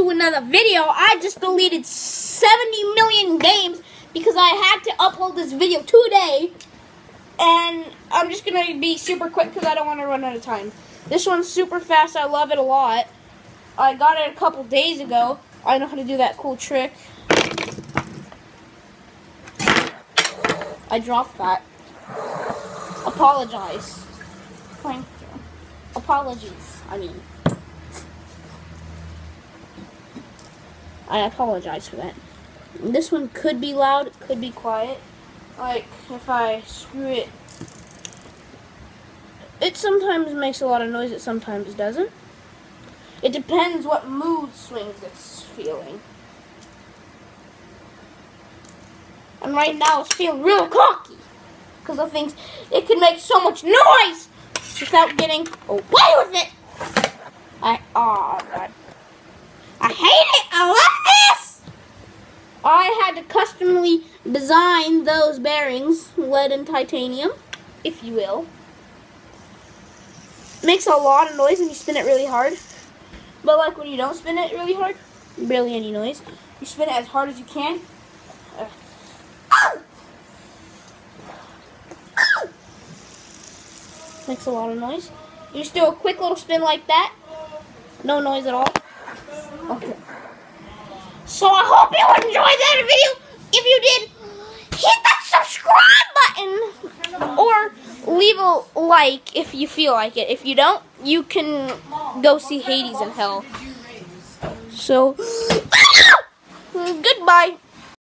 to another video. I just deleted 70 million games because I had to upload this video today. And I'm just going to be super quick because I don't want to run out of time. This one's super fast. I love it a lot. I got it a couple days ago. I know how to do that cool trick. I dropped that. Apologize. Thank you. Apologies, I mean. I apologize for that. This one could be loud, could be quiet. Like, if I screw it, it sometimes makes a lot of noise, it sometimes doesn't. It depends what mood swings it's feeling. And right now it's feeling real cocky. Because of things, it can make so much noise without getting away with it. I, oh, God. I hate it. I love this. I had to customly design those bearings, lead and titanium, if you will. makes a lot of noise when you spin it really hard. But like when you don't spin it really hard, barely any noise. You spin it as hard as you can. Makes a lot of noise. You just do a quick little spin like that. No noise at all. Okay. So I hope you enjoyed that video. If you did, hit that subscribe button. Or leave a like if you feel like it. If you don't, you can go see Hades in Hell. So, goodbye.